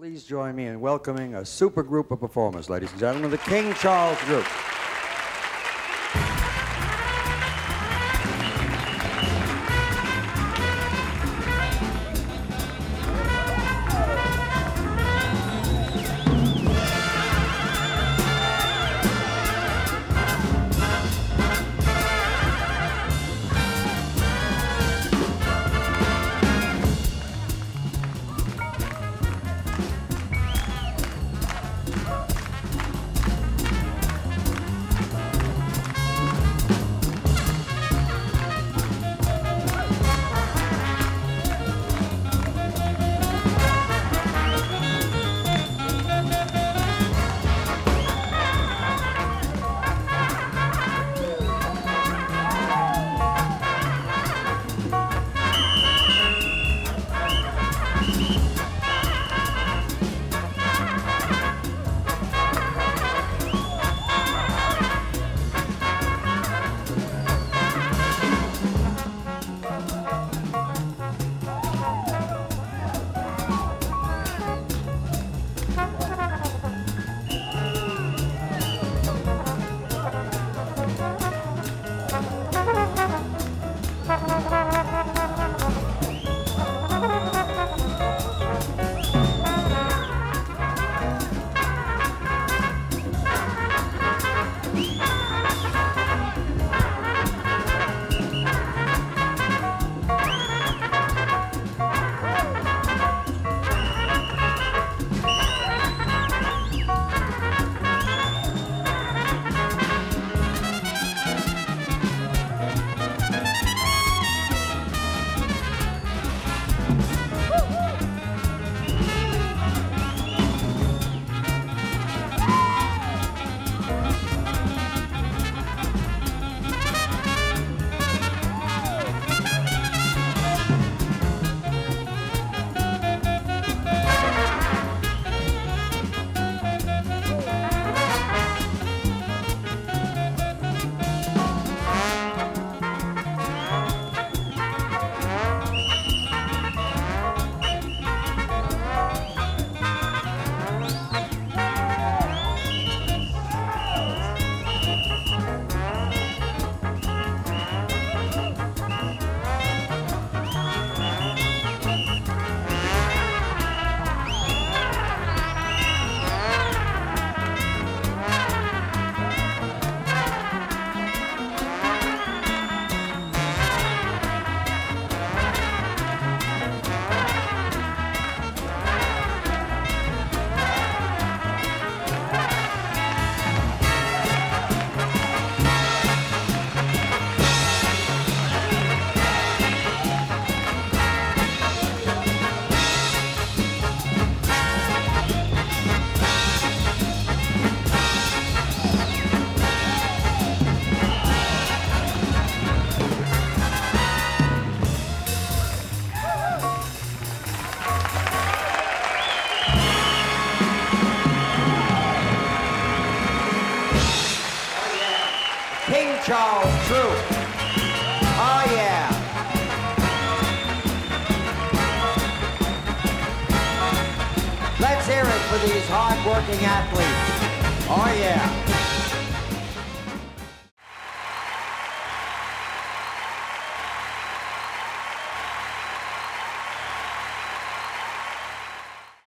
Please join me in welcoming a super group of performers, ladies and gentlemen, the King Charles Group. Charles True. Oh, yeah. Let's hear it for these hard-working athletes. Oh, yeah.